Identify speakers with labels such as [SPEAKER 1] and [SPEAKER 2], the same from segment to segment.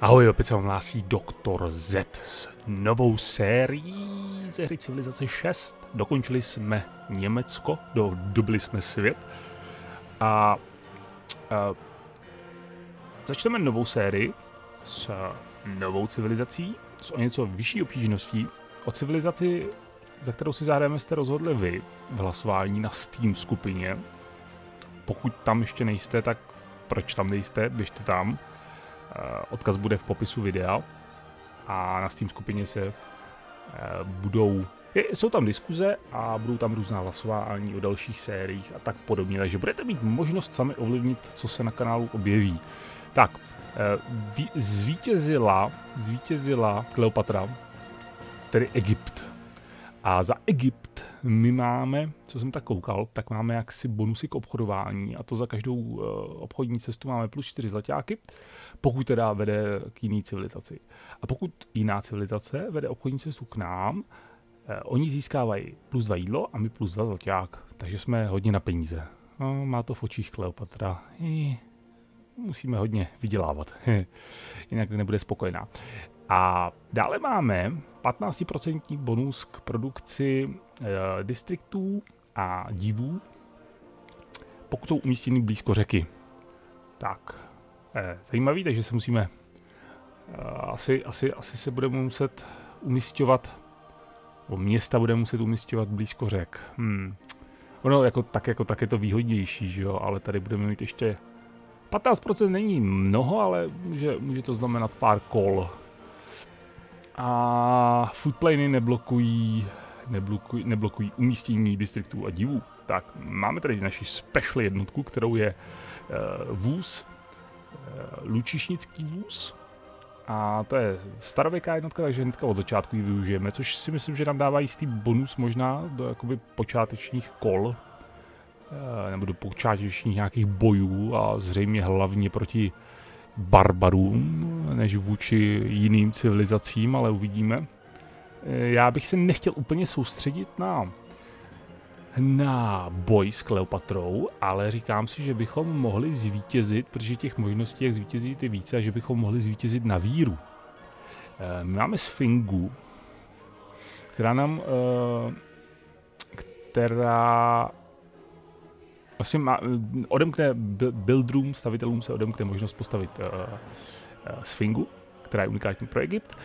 [SPEAKER 1] Ahoj, opět se vám hlásí Doktor Z s novou sérií ze hry Civilizace 6. Dokončili jsme Německo, dobili jsme svět a, a začneme novou sérii s novou civilizací, s o něco vyšší obtížností. O civilizaci, za kterou si zahrajeme, jste rozhodli vy v hlasování na Steam skupině. Pokud tam ještě nejste, tak proč tam nejste, běžte tam odkaz bude v popisu videa a na Steam skupině se eh, budou jsou tam diskuze a budou tam různá hlasování o dalších sériích a tak podobně, takže budete mít možnost sami ovlivnit, co se na kanálu objeví. Tak, eh, zvítězila, zvítězila Kleopatra, tedy Egypt. A za Egypt my máme, co jsem tak koukal, tak máme jaksi bonusy k obchodování a to za každou uh, obchodní cestu máme plus 4 zlatáky, pokud teda vede k jiný civilizaci. A pokud jiná civilizace vede obchodní cestu k nám, uh, oni získávají plus 2 jídlo a my plus 2 zlaták, takže jsme hodně na peníze. No, má to v očích Kleopatra. Musíme hodně vydělávat, jinak nebude spokojená. A dále máme 15% bonus k produkci e, distriktů a divů, pokud jsou umístěny blízko řeky. Tak, e, zajímavý, takže se musíme, e, asi, asi, asi se budeme muset umístěvat, o města budeme muset umístěvat blízko řek. Hmm. Ono jako tak, jako tak je to výhodnější, že jo, ale tady budeme mít ještě 15% není mnoho, ale může, může to znamenat pár kol a foodplany neblokují, neblokují, neblokují umístění distriktů a divů. Tak máme tady naši special jednotku, kterou je uh, vůz, uh, lučišnický vůz. A to je starověká jednotka, takže hnedka od začátku ji využijeme, což si myslím, že nám dává jistý bonus možná do jakoby počátečních kol, uh, nebo do počátečních nějakých bojů a zřejmě hlavně proti barbarům než vůči jiným civilizacím, ale uvidíme. Já bych se nechtěl úplně soustředit na na boj s Kleopatrou, ale říkám si, že bychom mohli zvítězit, protože těch možností, jak zvítězit, je více, a že bychom mohli zvítězit na víru. Eh, my máme Sfingu, která nám, eh, která vlastně má, odemkne buildrům, stavitelům se odemkne možnost postavit uh, uh, Sfingu, která je unikátní pro Egypt.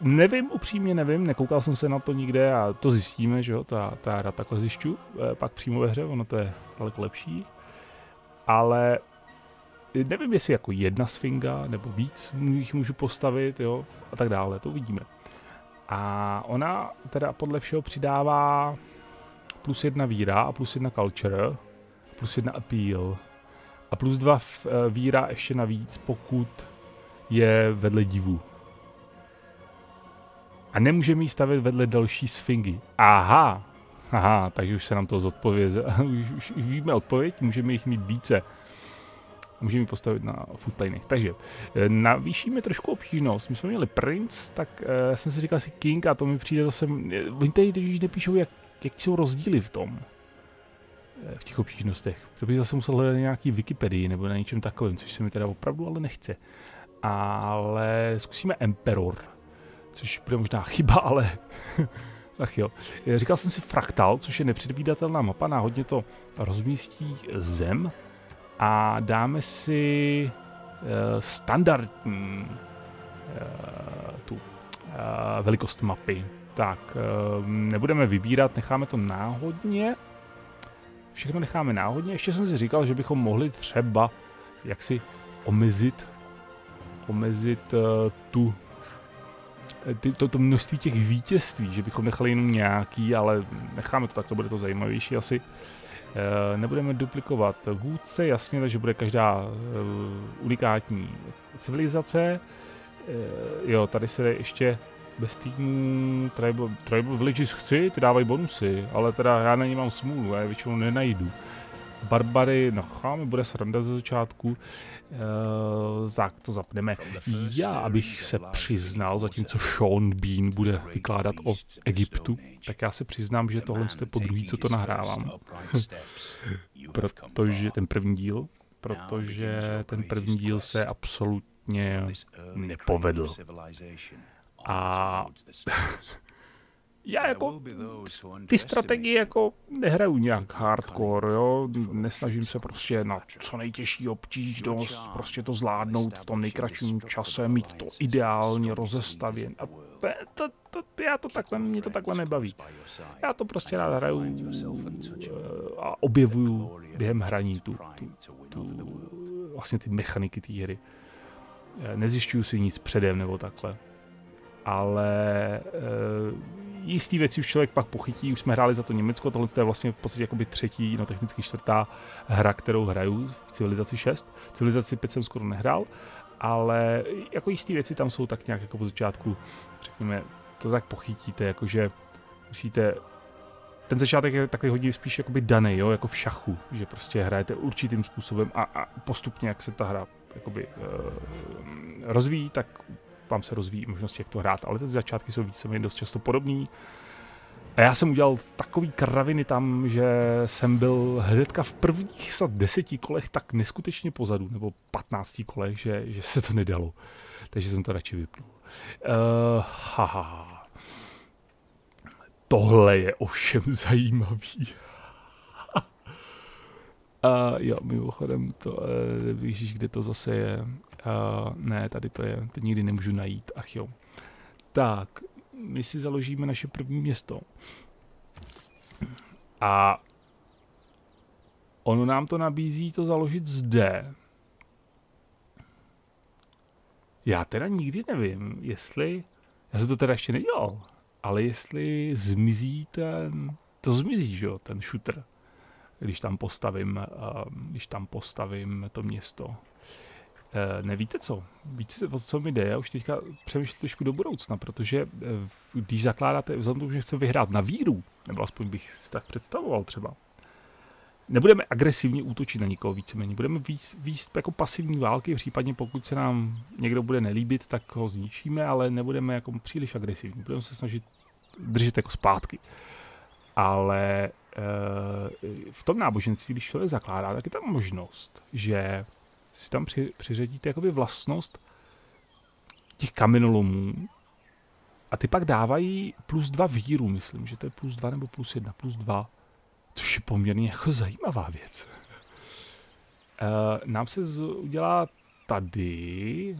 [SPEAKER 1] Nevím, upřímně nevím, nekoukal jsem se na to nikde a to zjistíme, že jo, ta, ta hra takhle zjišťu, eh, pak přímo ve hře, ono to je daleko lepší. Ale nevím, jestli jako jedna sfinga, nebo víc jich můžu postavit, jo, a tak dále, to uvidíme. A ona teda podle všeho přidává plus jedna víra a plus jedna culture, plus jedna appeal a plus dva uh, víra ještě navíc, pokud je vedle divu. A nemůžeme ji stavit vedle další sfingy. Aha, aha, takže už se nám to zodpovědět. už, už, víme odpověď, můžeme jich mít více. Můžeme ji postavit na footplanech. Takže eh, navýšíme trošku obtížnost. My jsme měli Prince, tak uh, jsem si říkal si King a to mi přijde zase... Oni tady když nepíšou, jak, jak jsou rozdíly v tom v těch obtížnostech. To bych zase musel hledat nějaký Wikipedii nebo na něčem takovém, což se mi teda opravdu ale nechce. Ale zkusíme Emperor, což bude možná chyba, ale Ach jo. Říkal jsem si fraktal, což je nepředvídatelná mapa, náhodně to rozmístí zem a dáme si uh, standardní uh, tu uh, velikost mapy. Tak, nebudeme vybírat, necháme to náhodně všechno necháme náhodně. Ještě jsem si říkal, že bychom mohli třeba jaksi omezit, omezit uh, tu eh, ty, to, to množství těch vítězství, že bychom nechali jenom nějaký, ale necháme to tak, to bude to zajímavější asi. Uh, nebudeme duplikovat vůdce, jasně, takže bude každá uh, unikátní civilizace. Uh, jo, tady se ještě bez týmu Tribal, Tribal Villages chci, ty dávají bonusy, ale teda já na ně mám smůlu, já je většinou nenajdu. Barbary, no cháme, bude sranda ze začátku, uh, zák to zapneme. Já, abych se přiznal, zatímco Sean Bean bude vykládat o Egyptu, tak já se přiznám, že tohle je po druhý, co to nahrávám. protože ten první díl, protože ten první díl se absolutně nepovedl. A já jako ty strategie jako nehraju nějak hardcore, jo, nesnažím se prostě na co nejtěžší obtížnost, prostě to zvládnout v tom nejkratším čase, mít to ideálně rozestavěn. A to, to, to, já to takhle, mě to takhle nebaví. Já to prostě rád hraju eh, a objevuju během hraní tu, tu, tu vlastně ty mechaniky té hry. Eh, nezjišťuju si nic předem nebo takhle. Ale e, jistý věci už člověk pak pochytí, už jsme hráli za to Německo, tohle je vlastně v podstatě jakoby třetí, no technicky čtvrtá hra, kterou hraju v Civilizaci 6. Civilizaci 5 jsem skoro nehrál, ale jako jistý věci tam jsou tak nějak jako po začátku, řekněme, to tak pochytíte, jakože musíte ten začátek je takový hodně spíš jakoby daný, jo, jako v šachu, že prostě hrajete určitým způsobem a, a postupně, jak se ta hra jakoby, uh, rozvíjí, tak vám se rozvíjí možnosti, jak to hrát, ale ty začátky jsou víceméně dost často podobný. A já jsem udělal takový kraviny tam, že jsem byl hnedka v prvních snad deseti kolech tak neskutečně pozadu, nebo patnácti kolech, že, že se to nedalo. Takže jsem to radši vypnul. Uh, ha. Tohle je ovšem zajímavý. Uh, jo, mimochodem, to, uh, víš, kde to zase je. Uh, ne, tady to je, teď nikdy nemůžu najít, ach jo. Tak, my si založíme naše první město. A ono nám to nabízí to založit zde. Já teda nikdy nevím, jestli, já jsem to teda ještě nedělal, ale jestli zmizí ten, to zmizí, že jo, ten shooter, když tam postavím, uh, když tam postavím to město. Eh, nevíte co? Víte, o co mi jde? Já už teďka přemýšlím trošku do budoucna, protože eh, když zakládáte, vzhledem tomu, že chce vyhrát na víru, nebo aspoň bych si tak představoval třeba, nebudeme agresivně útočit na nikoho víceméně, budeme víc, víc jako pasivní války, případně pokud se nám někdo bude nelíbit, tak ho zničíme, ale nebudeme jako příliš agresivní, budeme se snažit držet jako zpátky. Ale e, v tom náboženství, když člověk zakládá, tak je tam možnost, že si tam při, přiřadíte jakoby vlastnost těch kamenolomů a ty pak dávají plus dva víru, myslím, že to je plus dva nebo plus jedna, plus dva, což je poměrně jako zajímavá věc. Uh, nám se z, udělá tady,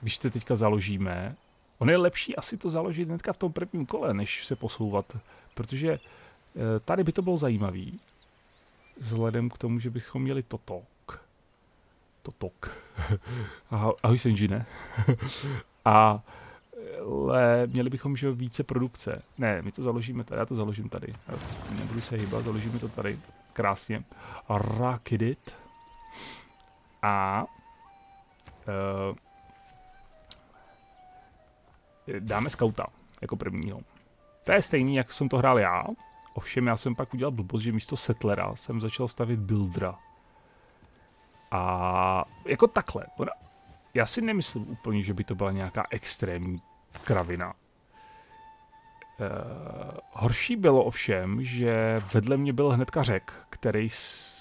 [SPEAKER 1] když to teďka založíme, ono je lepší asi to založit hnedka v tom prvním kole, než se posouvat, protože uh, tady by to bylo zajímavý, vzhledem k tomu, že bychom měli toto to tok. Ahoj Senji, ne? A ale měli bychom že více produkce. Ne, my to založíme tady, já to založím tady. Nebudu se hýbat, založíme to tady krásně. Rakidit. A uh, dáme skauta jako prvního. To je stejný, jak jsem to hrál já. Ovšem já jsem pak udělal blbost, že místo settlera jsem začal stavit buildera. A jako takhle. Já si nemyslím úplně, že by to byla nějaká extrémní kravina. Uh, horší bylo ovšem, že vedle mě byl hnedka řek, který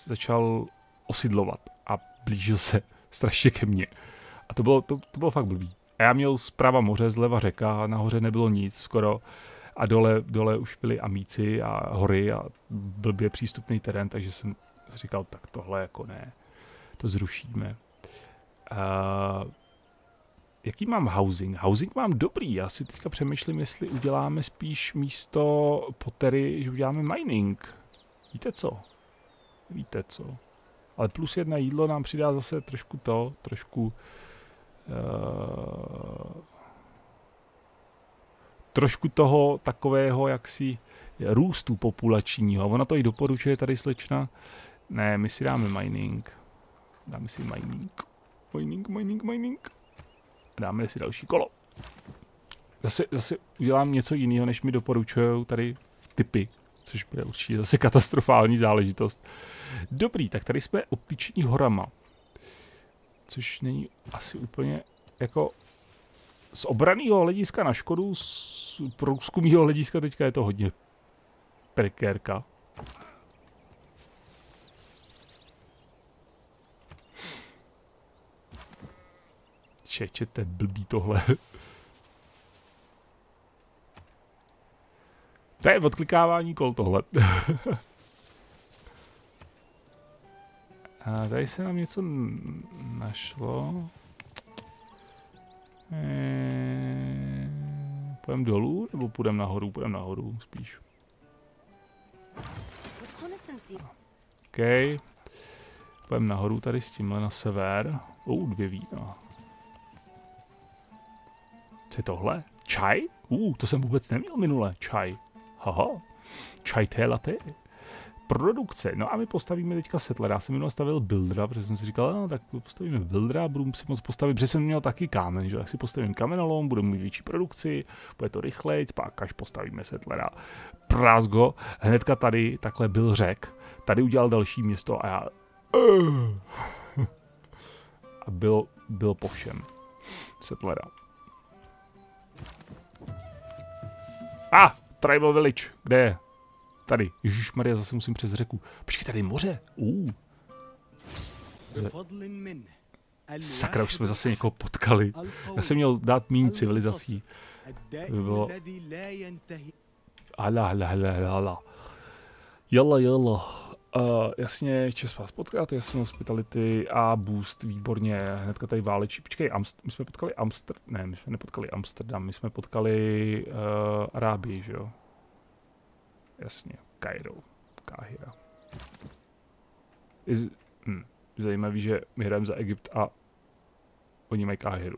[SPEAKER 1] začal osidlovat a blížil se strašně ke mně. A to bylo, to, to bylo fakt blbý. A já měl zprava moře, zleva řeka, a nahoře nebylo nic skoro. A dole, dole už byly amíci a hory a blbě přístupný terén, takže jsem říkal, tak tohle jako ne to zrušíme. Uh, jaký mám housing? Housing mám dobrý, já si teďka přemýšlím, jestli uděláme spíš místo potery, že uděláme mining. Víte co? Víte co? Ale plus jedna jídlo nám přidá zase trošku to, trošku uh, trošku toho takového jaksi růstu populačního. Ona to i doporučuje tady slečna. Ne, my si dáme mining. Dáme si mining. Mining, mining, mining. Dáme si další kolo. Zase, zase udělám něco jiného, než mi doporučují tady typy, což bude určitě zase katastrofální záležitost. Dobrý, tak tady jsme obklíčení horama. Což není asi úplně jako z obraného hlediska na škodu, z průzkumního hlediska teďka je to hodně prekérka. Čeče, to je blbý tohle. to je odklikávání kol tohle. A tady se nám něco našlo. Eee, půjdeme dolů, nebo půjdeme nahoru? Půjdeme nahoru spíš. OK. Půjdeme nahoru tady s tímhle na sever. Uh, dvě vína. Co je tohle? Čaj? Uh, to jsem vůbec neměl minule. Čaj. Haha. Čaj té latte produkce. No a my postavíme teďka settler. Já jsem minul stavil buildera, protože jsem si říkal, no, tak postavíme buildera, budu si moc postavit, protože jsem měl taky kámen, že tak si postavím kamenolom, budu mít větší produkci, bude to rychleji, pak až postavíme settlera. Prázgo, hnedka tady takhle byl řek, tady udělal další město a já a byl, byl po všem settlera. A, ah, Tribal Village, kde je? Tady, Ježíš Maria, zase musím přes řeku. Počkej, tady je moře. Uh. Sakra, už jsme zase někoho potkali. Já jsem měl dát méně civilizací. Bylo... Ala, ala, ala, ala. Jala, jala. Uh, jasně, čas vás potkat, jasně, hospitality a boost, výborně, hnedka tady válečí. Počkej, Amst- my jsme potkali Amsterdam, ne, my jsme nepotkali Amsterdam, my jsme potkali uh, Arábii, že jo? Jasně, Kairo, Káhira. Je hm, zajímavý, že my hrajeme za Egypt a oni mají Káhiru.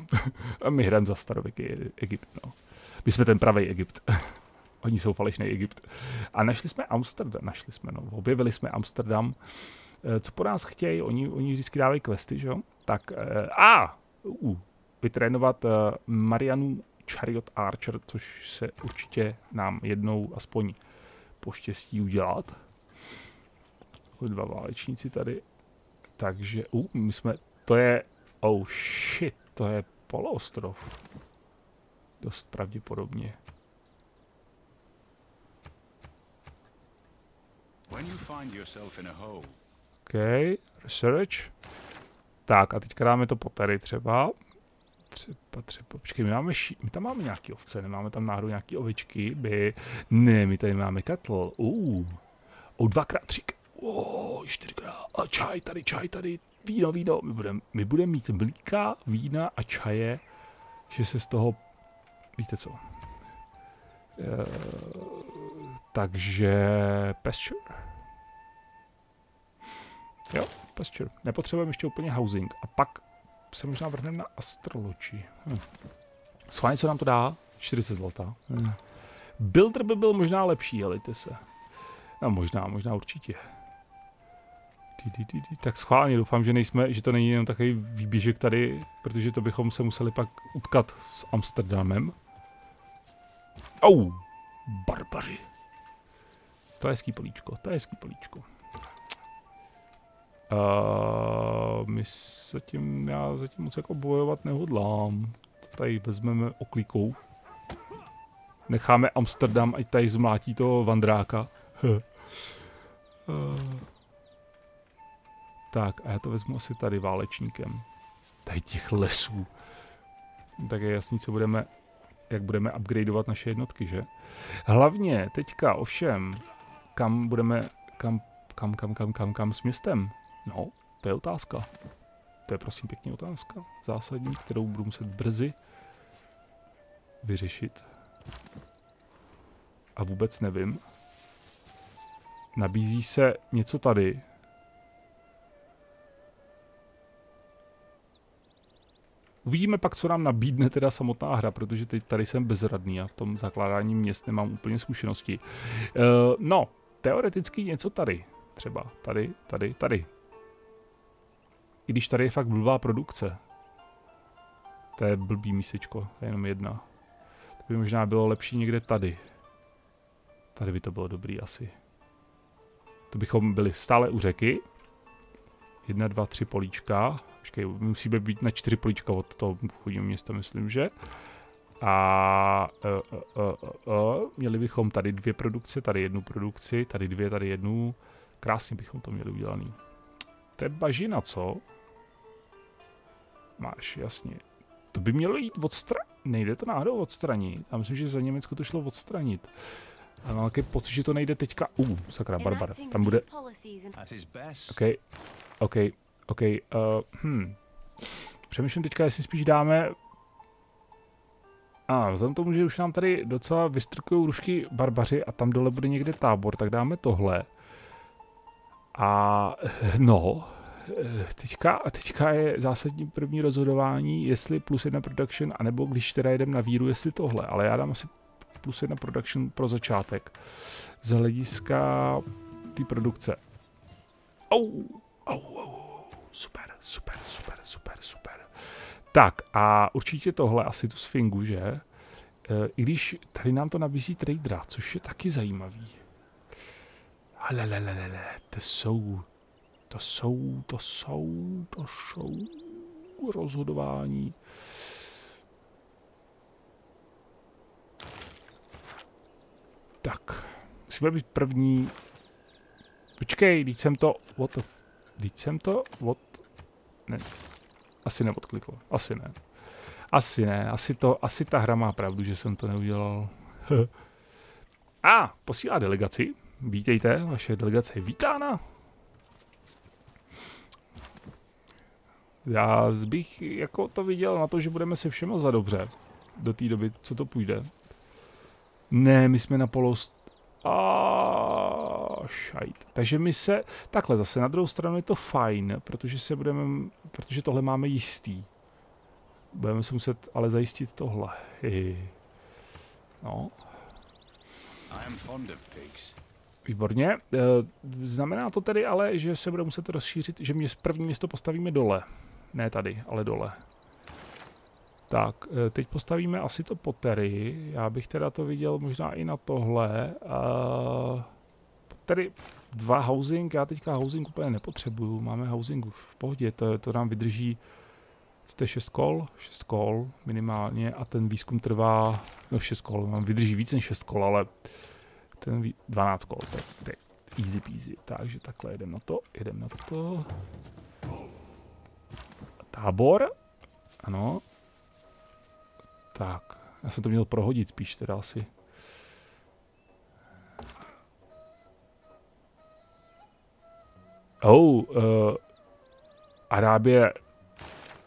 [SPEAKER 1] a my hrajeme za starověký Egypt, no. My jsme ten pravý Egypt. oni jsou falešný Egypt. A našli jsme Amsterdam, našli jsme, no, objevili jsme Amsterdam. Eh, co po nás chtějí? Oni, oni vždycky dávají questy, že jo? Tak, uh, a, uh, vytrénovat uh, Marianu Chariot Archer, což se určitě nám jednou aspoň poštěstí udělat. Dva válečníci tady. Takže, uh, my jsme, to je, oh shit, to je poloostrov. Dost pravděpodobně. OK, research. Tak a teďka dáme to po tady třeba. Třeba, třeba, počkej, my, máme ší, my tam máme nějaký ovce, nemáme tam náhodou nějaký ovičky, by, ne, my tady máme katl, uh, o dvakrát, třikrát, oh, čtyřikrát, a čaj tady, čaj tady, víno, víno, my budeme my budem mít mlíka, vína a čaje, že se z toho, víte co, uh, takže pasture. Jo, pasture. Nepotřebujeme ještě úplně housing. A pak se možná vrhneme na astrology. Hm. Schválně, co nám to dá? 40 zlata. Hm. Builder by byl možná lepší, helejte se. No možná, možná určitě. Tak schválně doufám, že nejsme, že to není jenom takový výběžek tady, protože to bychom se museli pak utkat s Amsterdamem. Au, barbaři. To je hezký políčko, to je hezký políčko. Uh, my zatím, já zatím moc jako bojovat nehodlám. To tady vezmeme oklíkou. Necháme Amsterdam, ať tady zmlátí toho vandráka. uh, tak, a já to vezmu asi tady válečníkem. Tady těch lesů. Tak je jasný, co budeme, jak budeme upgradeovat naše jednotky, že? Hlavně teďka ovšem, kam budeme, kam, kam, kam, kam, kam, kam s městem? No, to je otázka. To je prosím pěkně otázka. Zásadní, kterou budu muset brzy vyřešit. A vůbec nevím. Nabízí se něco tady. Uvidíme pak, co nám nabídne teda samotná hra, protože teď tady jsem bezradný a v tom zakládání měst nemám úplně zkušenosti. Uh, no, teoreticky něco tady. Třeba tady, tady, tady. I když tady je fakt blbá produkce. To je blbý mísečko, je jenom jedna. To by možná bylo lepší někde tady. Tady by to bylo dobrý asi. To bychom byli stále u řeky. Jedna, dva, tři políčka. Počkej, musíme být na čtyři políčka od toho původního města, myslím, že. A uh, uh, uh, uh, měli bychom tady dvě produkce, tady jednu produkci, tady dvě, tady jednu. Krásně bychom to měli udělaný. To je bažina, co? máš, jasně. To by mělo jít odstranit. Nejde to náhodou odstranit. Já myslím, že za Německo to šlo odstranit. Ale mám takový pocit, že to nejde teďka. Uh, sakra, Barbara. Tam bude... OK, OK, OK. Uh, hm. Přemýšlím teďka, jestli spíš dáme... A vzhledem tomu, že už nám tady docela vystrkují rušky barbaři a tam dole bude někde tábor, tak dáme tohle. A no, teďka, teďka je zásadní první rozhodování, jestli plus jedna production, anebo když teda jedem na víru, jestli tohle, ale já dám asi plus jedna production pro začátek. Z hlediska té produkce. Au, au, au, super, super, super, super, super. Tak a určitě tohle asi tu Sfingu, že? E, I když tady nám to nabízí tradera, což je taky zajímavý. Ale, to jsou, to jsou, to jsou, to jsou rozhodování. Tak, musíme být první. Počkej, teď jsem to, what the, teď jsem to, what, ne, asi neodklikl, asi ne. Asi ne, asi to, asi ta hra má pravdu, že jsem to neudělal. A, posílá delegaci. Vítejte, vaše delegace je vítána. Já bych jako to viděl na to, že budeme se všem za dobře. Do té doby, co to půjde. Ne, my jsme na polost... A šajt. Takže my se... Takhle zase, na druhou stranu je to fajn, protože se budeme... Protože tohle máme jistý. Budeme se muset ale zajistit tohle. No. Výborně. E, znamená to tedy ale, že se bude muset rozšířit, že mě první město postavíme dole. Ne tady, ale dole. Tak, e, teď postavíme asi to potery. Já bych teda to viděl možná i na tohle. Uh, potery dva housing, já teďka housing úplně nepotřebuju. Máme housing v pohodě, to, to nám vydrží to je 6 kol, 6 kol minimálně a ten výzkum trvá, no 6 kol, mám vydrží víc než 6 kol, ale ten ví, 12 kol, to je easy peasy. Takže takhle jedem na to, jedem na to. Tábor, ano, tak, já jsem to měl prohodit spíš teda asi. Oh, uh, Arábie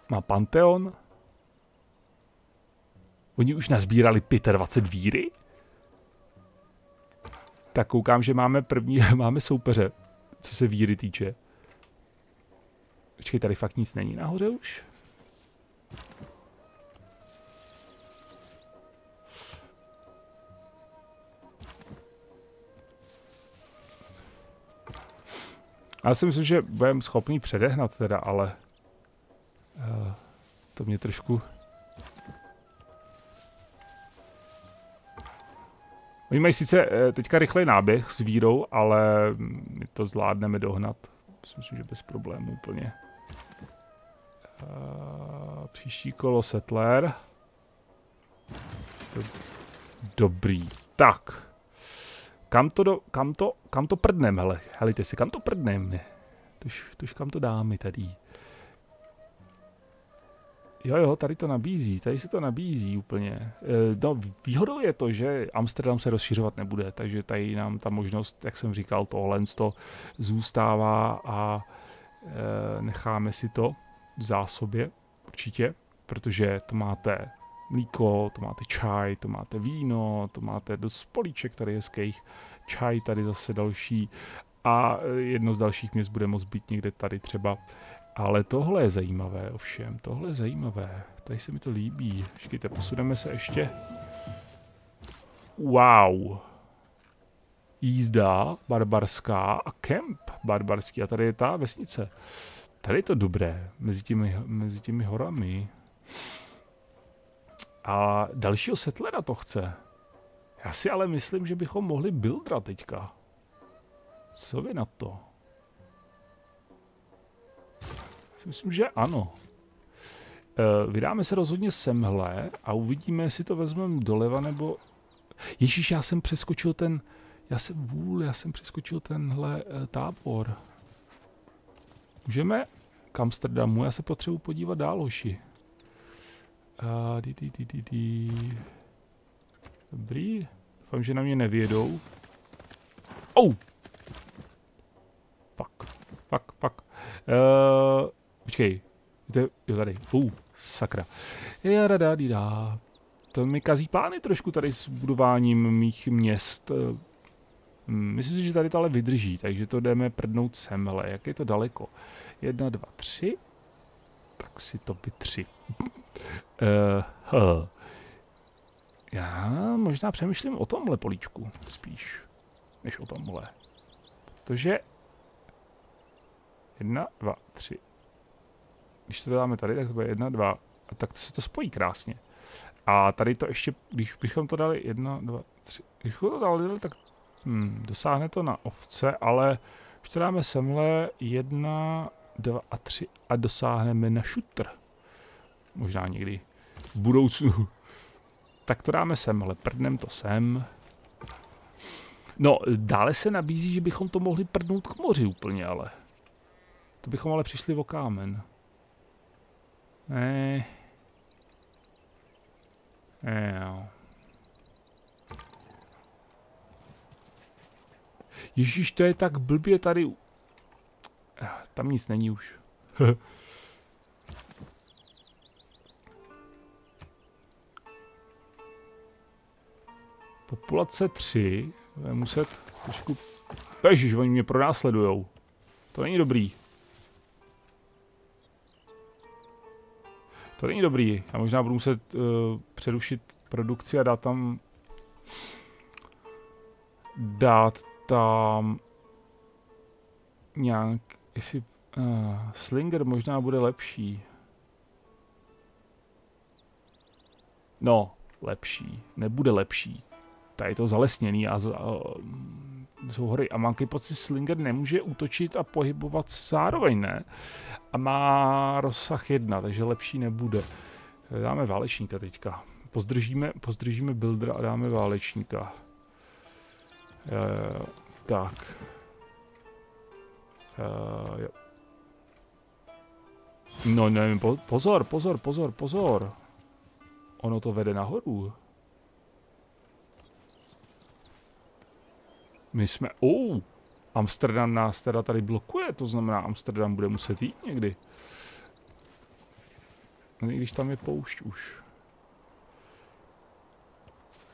[SPEAKER 1] má Panteon. Oni už nazbírali 25 víry? Tak koukám, že máme první, máme soupeře, co se víry týče. Počkej, tady fakt nic není nahoře už? Já si myslím, že budeme schopný předehnat teda, ale uh, to mě trošku... Oni mají sice uh, teďka rychlej náběh s vírou, ale my to zvládneme dohnat. Myslím, že bez problémů úplně. Uh, příští kolo Settler. Dobrý. Tak. Kam to, do, kam to, kam to prdnem, hele, helejte si, kam to prdnem? Tož, tož kam to dáme tady? Jo, jo, tady to nabízí, tady se to nabízí úplně. E, no, výhodou je to, že Amsterdam se rozšiřovat nebude, takže tady nám ta možnost, jak jsem říkal, tohle to zůstává a e, necháme si to v zásobě určitě, protože to máte mlíko, to máte čaj, to máte víno, to máte dost políček tady hezkých, čaj tady zase další a jedno z dalších měst bude moct být někde tady třeba. Ale tohle je zajímavé ovšem, tohle je zajímavé, tady se mi to líbí. Počkejte, posuneme se ještě. Wow. Jízda barbarská a kemp barbarský a tady je ta vesnice. Tady je to dobré, mezi těmi, mezi těmi horami. A dalšího settlera to chce. Já si ale myslím, že bychom mohli buildra teďka. Co vy na to? Myslím, že ano. E, vydáme se rozhodně semhle a uvidíme, jestli to vezmeme doleva nebo... Ježíš, já jsem přeskočil ten... Já jsem vůl, já jsem přeskočil tenhle e, tábor. Můžeme k Amsterdamu. Já se potřebuji podívat dál, hoši. A, di, di, di, di, di. Dobrý. Doufám, že na mě nevědou. Oh! Pak, pak, pak. Uh, počkej. To je, jo, tady. Uh, sakra. Jadadadida. To mi kazí plány trošku tady s budováním mých měst. Myslím si, že tady to ale vydrží, takže to jdeme prdnout sem, ale jak je to daleko? Jedna, dva, tři. Tak si to by tři. Uh, huh. Já možná přemýšlím o tomhle políčku spíš, než o tomhle. Protože jedna, dva, tři. Když to dáme tady, tak to bude jedna, dva. A tak se to spojí krásně. A tady to ještě, když bychom to dali jedna, dva, tři. Když bychom to dali, tak hmm, dosáhne to na ovce, ale když to dáme semhle jedna, dva a tři a dosáhneme na šutr. Možná někdy v budoucnu. Tak to dáme sem, ale prdnem to sem. No, dále se nabízí, že bychom to mohli prdnout k moři úplně, ale. To bychom ale přišli o kámen. Ne. Ne, jo. Ježíš, to je tak blbě tady. Tam nic není už. Populace 3. Bude muset trošku... Ježiš, oni mě pronásledujou. To není dobrý. To není dobrý. Já možná budu muset uh, přerušit produkci a dát tam... Dát tam... Nějak... Jestli... Uh, Slinger možná bude lepší. No, lepší. Nebude lepší tady je to zalesněný a, a jsou hory. A mám pocit, Slinger nemůže útočit a pohybovat zároveň, ne? A má rozsah jedna, takže lepší nebude. Dáme válečníka teďka. Pozdržíme, pozdržíme buildera a dáme válečníka. E, tak. E, jo. No nevím, po, pozor, pozor, pozor, pozor. Ono to vede nahoru. My jsme... Oh, Amsterdam nás teda tady blokuje, to znamená, Amsterdam bude muset jít někdy. No, I když tam je poušť už.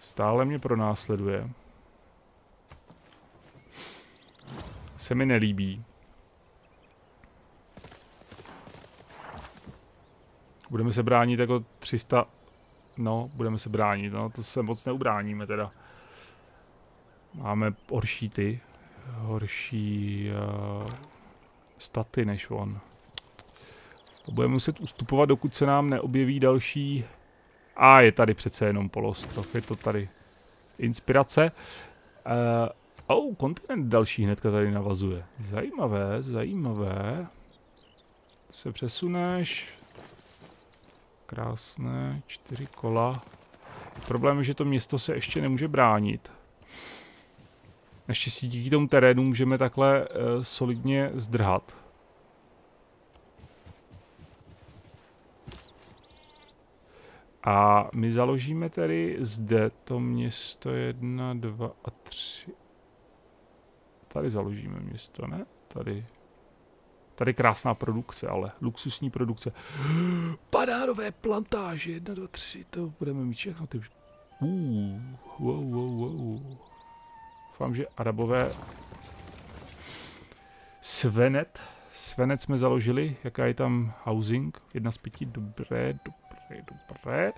[SPEAKER 1] Stále mě pronásleduje. Se mi nelíbí. Budeme se bránit jako 300... No, budeme se bránit, no, to se moc neubráníme teda. Máme horší ty, horší uh, staty než on. Budeme muset ustupovat, dokud se nám neobjeví další... A je tady přece jenom polostrov, je to tady inspirace. Uh, oh, kontinent další hnedka tady navazuje. Zajímavé, zajímavé. Se přesuneš. Krásné, čtyři kola. Problém je, že to město se ještě nemůže bránit. Naštěstí díky tomu terénu můžeme takhle uh, solidně zdrhat. A my založíme tedy zde to město jedna, dva a tři. Tady založíme město, ne? Tady. Tady krásná produkce, ale luxusní produkce. Banánové plantáže, jedna, dva, tři, to budeme mít všechno. Ty... Uh, wow, wow, wow. Doufám, že Arabové... Svenet. Svenet jsme založili. Jaká je tam housing? Jedna z pěti. Dobré, dobré, dobré.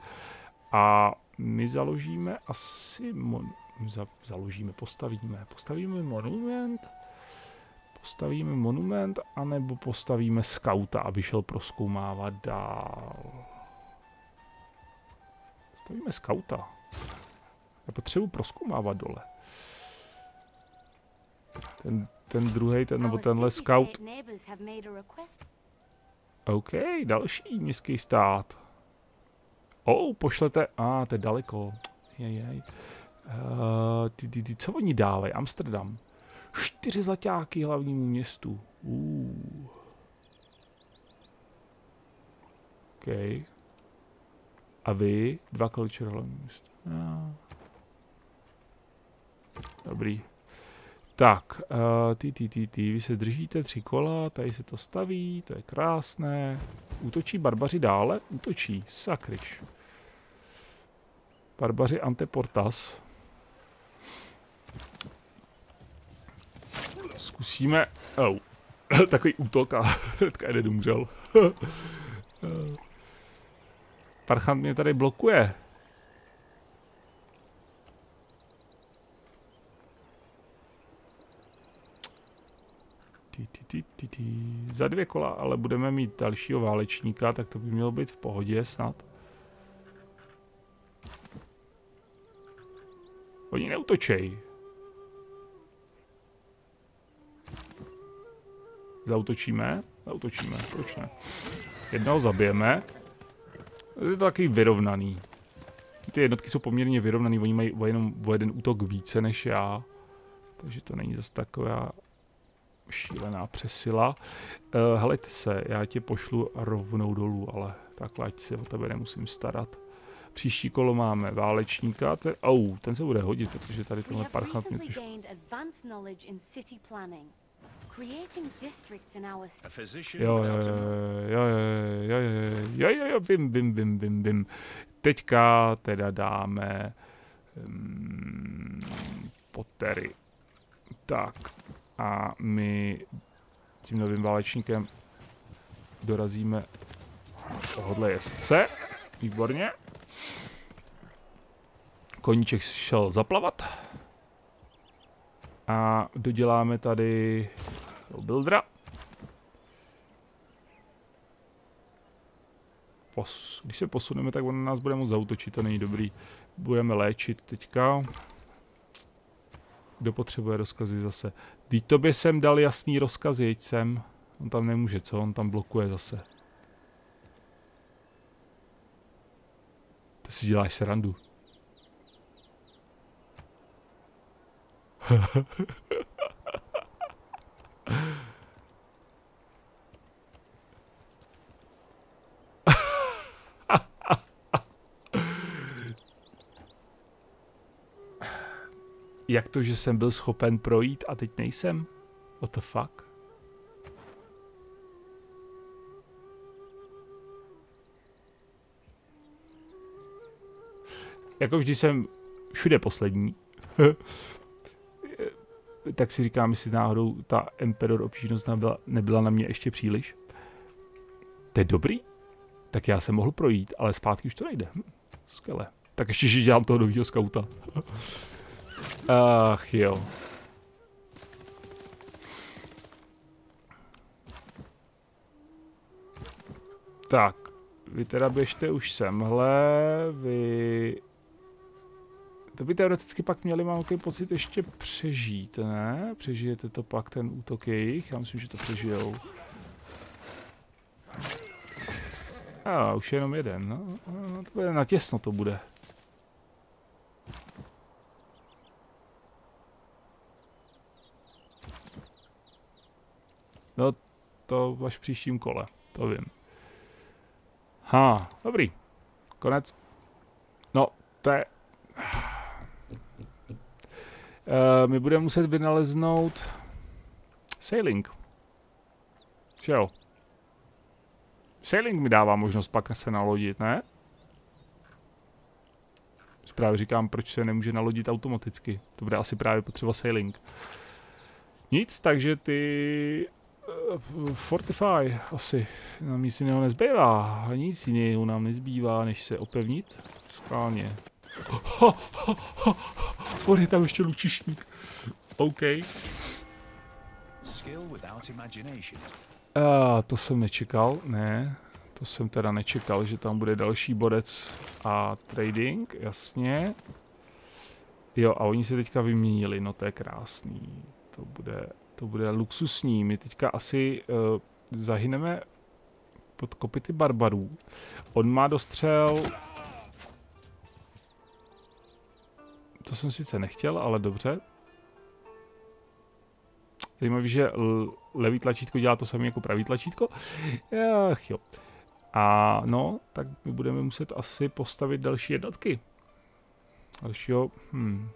[SPEAKER 1] A my založíme asi... Mon... Za, založíme, postavíme. Postavíme monument. Postavíme monument, anebo postavíme skauta, aby šel proskoumávat dál. Postavíme skauta. Já potřebuji proskoumávat dole. Ten, ten druhý, ten, nebo tenhle scout. OK, další městský stát. Oh, pošlete, a ah, to je daleko. Jej. Uh, ty, ty, ty, co oni dávají? Amsterdam. Čtyři zlaťáky hlavnímu městu. Uh. OK. A vy? Dva culture hlavní město. No. Dobrý. Tak, uh, ty, ty, ty, ty, vy se držíte tři kola, tady se to staví, to je krásné. Útočí barbaři dále? Útočí, sakryč. Barbaři Anteportas. Zkusíme... Oh. Takový útok a hnedka jeden umřel. Parchant mě tady blokuje. Ty, ty, ty. Za dvě kola ale budeme mít dalšího válečníka, tak to by mělo být v pohodě snad. Oni neutočej. Zautočíme? Zautočíme, proč ne? Jednoho zabijeme. Je to takový vyrovnaný. Ty jednotky jsou poměrně vyrovnaný, oni mají jenom o jeden útok více než já. Takže to není zase taková šílená přesila. Uh, helejte se, já tě pošlu rovnou dolů, ale takhle ať se o tebe nemusím starat. Příští kolo máme válečníka, ten, oh, ten se bude hodit, protože tady tenhle parchant mě trošku... Jo, jo, jo, jo, jo, jo, jo, jo, vím, vím, vím, vím, vím. Teďka teda dáme um, potery. Tak a my tím novým válečníkem dorazíme tohohle jezdce. Výborně. Koníček šel zaplavat. A doděláme tady buildera. Pos, když se posuneme, tak on nás bude moct zautočit, to není dobrý. Budeme léčit teďka. Kdo potřebuje rozkazy zase? Teď tobě jsem dal jasný rozkaz, jeď sem. On tam nemůže, co? On tam blokuje zase. To si děláš srandu. Jak to, že jsem byl schopen projít a teď nejsem? What the fuck? Jako vždy jsem všude poslední. tak si říkám, jestli náhodou ta Emperor obtížnost nebyla, nebyla na mě ještě příliš. To je dobrý? Tak já jsem mohl projít, ale zpátky už to nejde. Hm, skvěle. Tak ještě, že dělám toho nového skauta. Ach jo. Tak, vy teda běžte už semhle, vy... To by teoreticky pak měli, mám takový pocit, ještě přežít, ne? Přežijete to pak, ten útok jejich? Já myslím, že to přežijou. A už je jenom jeden, no. no to bude natěsno to bude. No, to až v příštím kole, to vím. Ha, dobrý. Konec. No, to je... Uh, my budeme muset vynaleznout sailing. Že jo? Sailing mi dává možnost pak se nalodit, ne? Právě říkám, proč se nemůže nalodit automaticky. To bude asi právě potřeba sailing. Nic, takže ty Fortify asi. Nám nic jiného nezbývá. Nic jiného nám nezbývá, než se opevnit. Schválně. Ha, ha, ha, On je tam ještě lučišník. OK. A to jsem nečekal, ne. To jsem teda nečekal, že tam bude další bodec a trading, jasně. Jo, a oni se teďka vyměnili, no to je krásný. To bude to bude luxusní. My teďka asi uh, zahyneme pod kopity barbarů. On má dostřel... To jsem sice nechtěl, ale dobře. Zajímavý, že levý tlačítko dělá to samé jako pravý tlačítko. Ach jo. A no, tak my budeme muset asi postavit další jednotky. Dalšího, hm.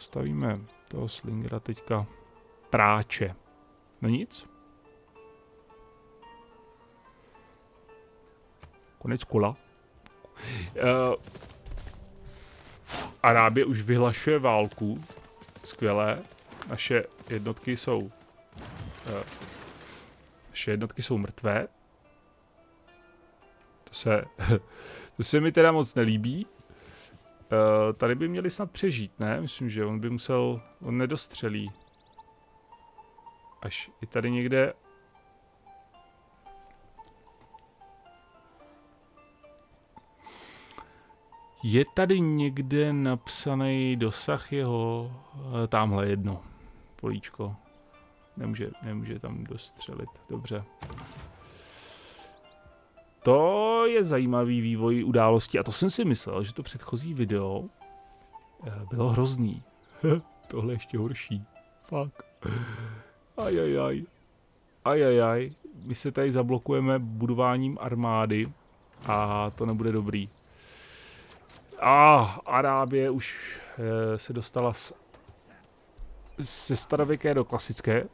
[SPEAKER 1] Postavíme toho slingera teďka práče. No nic. Konec kola. Uh, Arábie už vyhlašuje válku. Skvělé. Naše jednotky jsou... Uh, naše jednotky jsou mrtvé. To se... to se mi teda moc nelíbí. Uh, tady by měli snad přežít, ne? Myslím, že on by musel... On nedostřelí. Až i tady někde Je tady někde napsaný dosah jeho, eh, tamhle jedno políčko. Nemůže, nemůže tam dostřelit, dobře. To je zajímavý vývoj události a to jsem si myslel, že to předchozí video eh, bylo hrozný. Tohle ještě horší. Fuck. Ajajaj. Ajajaj. My se tady zablokujeme budováním armády a to nebude dobrý. A ah, Arábie už e, se dostala z, ze starověké do klasické.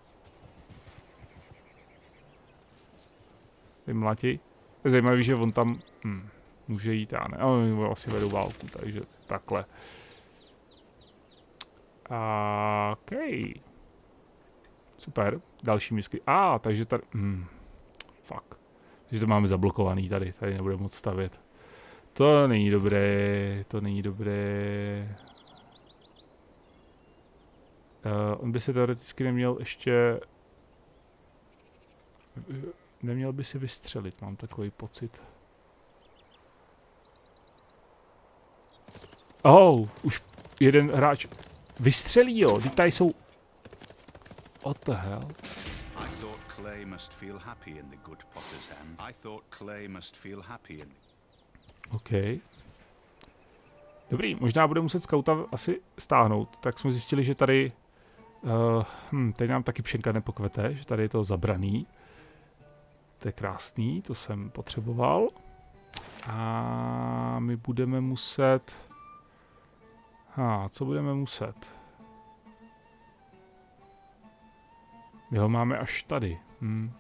[SPEAKER 1] Vymlatí. Je zajímavý, že on tam hm, může jít, já ne, ale asi vedou válku, takže takhle. OK. Super, další misky. A, ah, takže tady, hm, fuck. Takže to máme zablokovaný tady, tady nebudeme moc stavět. To není dobré, to není dobré. Uh, on by se teoreticky neměl ještě... Neměl by si vystřelit, mám takový pocit. Oh, už jeden hráč vystřelí, jo, teď tady jsou... What the hell? I thought Clay must feel happy in the good potter's hand. I thought Clay must feel happy in OK. Dobrý, možná bude muset skauta asi stáhnout. Tak jsme zjistili, že tady... Uh, hm, tady nám taky pšenka nepokvete, že tady je to zabraný. To je krásný, to jsem potřeboval. A my budeme muset... Ha, co budeme muset? My ho máme až tady. Hm.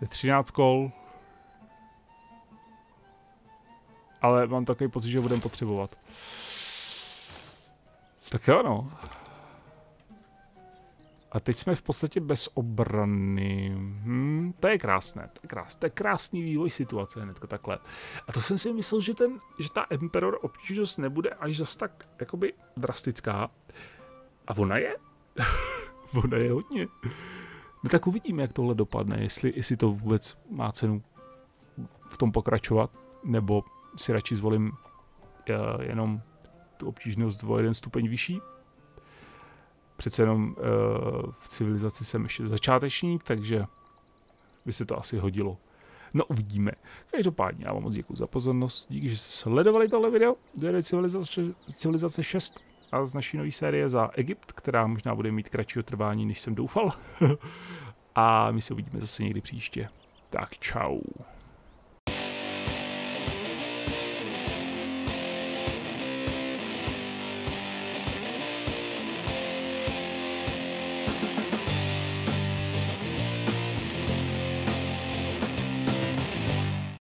[SPEAKER 1] Je 13 kol, ale mám takový pocit, že budeme potřebovat. Tak jo, no. A teď jsme v podstatě bez obrany. Hmm, to je krásné, to je krásné, to je krásný vývoj situace hnedka takhle. A to jsem si myslel, že, ten, že ta Emperor obtížnost nebude až zas tak jakoby drastická. A ona je. ona je hodně. No tak uvidíme, jak tohle dopadne, jestli, jestli to vůbec má cenu v tom pokračovat, nebo si radši zvolím uh, jenom tu obtížnost o jeden stupeň vyšší. Přece jenom uh, v civilizaci jsem ještě začátečník, takže by se to asi hodilo. No uvidíme. Každopádně já vám moc děkuji za pozornost. Díky, že jste sledovali tohle video. Dojede civilizace, civilizace 6 a z naší nové série za Egypt, která možná bude mít kratšího trvání, než jsem doufal. a my se uvidíme zase někdy příště. Tak čau.